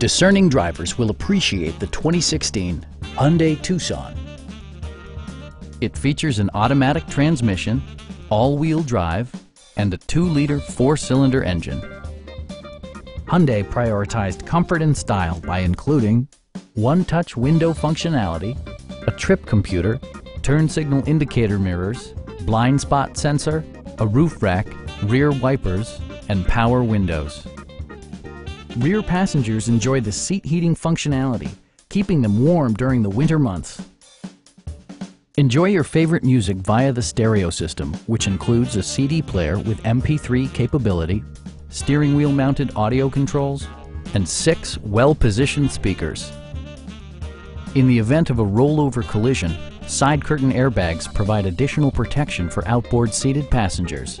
Discerning drivers will appreciate the 2016 Hyundai Tucson. It features an automatic transmission, all-wheel drive, and a 2-liter four-cylinder engine. Hyundai prioritized comfort and style by including one-touch window functionality, a trip computer, turn signal indicator mirrors, blind spot sensor, a roof rack, rear wipers, and power windows. Rear passengers enjoy the seat heating functionality, keeping them warm during the winter months. Enjoy your favorite music via the stereo system, which includes a CD player with MP3 capability, steering wheel mounted audio controls, and six well-positioned speakers. In the event of a rollover collision, side curtain airbags provide additional protection for outboard seated passengers.